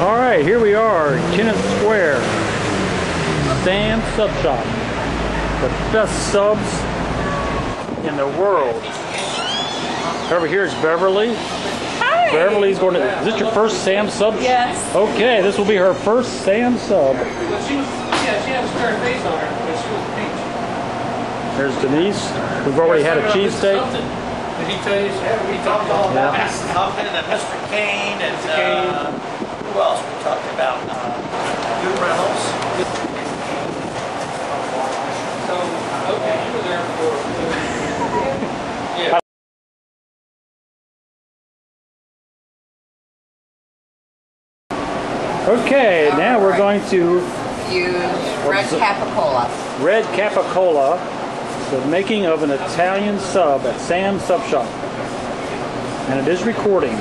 right, here we are, Kennett Square. Sam Sub Shop. The best subs in the world. Over here is Beverly. Hi. Beverly's going to. Is this your first Sam Sub? Yes. Okay, this will be her first Sam Sub. Well, she was, yeah, she had a square face on her, but she was peach. There's Denise. We've already had a cheesesteak. Did he tell you, we talked all about Yeah. Mrs. Huffman and Mr. Kane and uh, who else we talked about? Uh, Lou Reynolds. So, okay, you were there for. Yeah. Okay, now we're going to Use red capicola. Red Capicola, the making of an Italian sub at Sam's Sub Shop. And it is recording.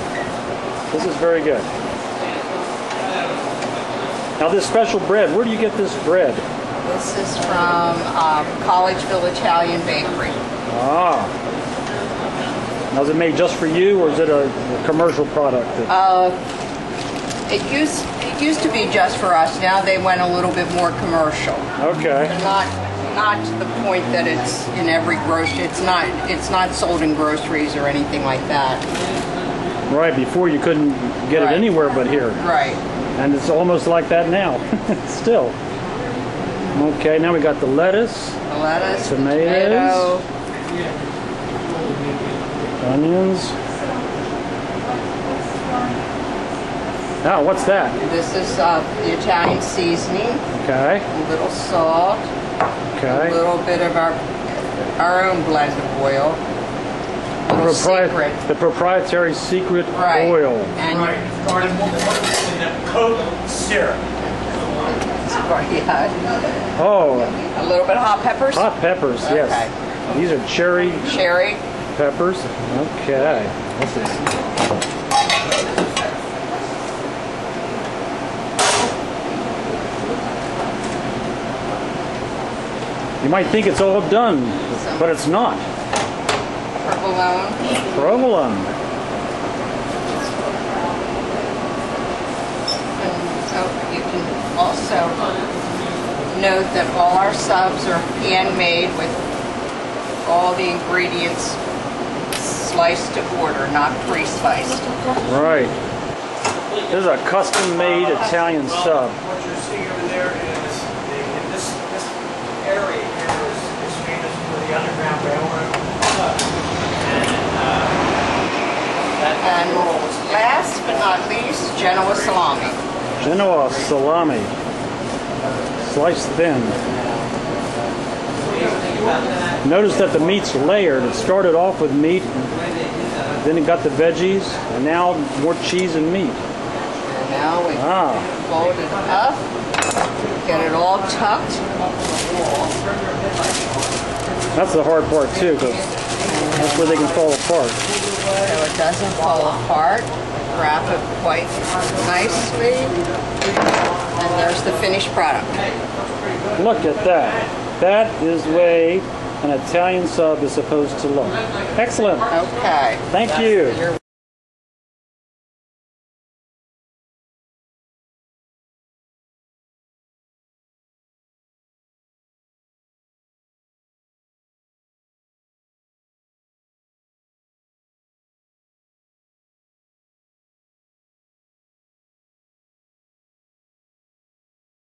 This is very good. Now this special bread, where do you get this bread? This is from um, Collegeville Italian Bakery. Ah. Now is it made just for you or is it a, a commercial product? that- Uh, it used it used to be just for us. Now they went a little bit more commercial. okay. Not not to the point that it's in every grocery. It's not it's not sold in groceries or anything like that. Right, before you couldn't get Right. it anywhere but here. Right. And it's almost like that now. Still. Okay, now we got the lettuce, The lettuce, the Tomatoes. tomato, onions. Oh, what's that? This is uh, the Italian seasoning. Okay, A little salt. Okay. A little bit of our our own blend of oil. A little Propri- secret. The proprietary secret Right. oil. And Garden and the Coke syrup. Oh, a little bit of hot peppers. hot peppers, yes. These are cherry Cherry. peppers. Okay. What's this? You might think it's all done, but it's not. Provolone. Provolone. And so you can also note that all our subs are handmade with all the ingredients sliced to order, not pre-sliced. Right. This is a custom-made uh, Italian sub. What you're seeing over there is, in this, this area here is, is famous for the Underground Railroad. And, uh, that And roll is last but not least, Genoa salami. Genoa salami. Sliced thin. Notice that the meat's layered. It started off with meat, then it got the veggies, and now more cheese and meat. And now we Ah, fold it up, get it all tucked. that's the hard part too, because that's where they can fall apart. So it doesn't fall apart. Wrap it quite nicely. And there's the finished product. Look at that. That is the way an Italian sub is supposed to look. Excellent. Okay. Thank you.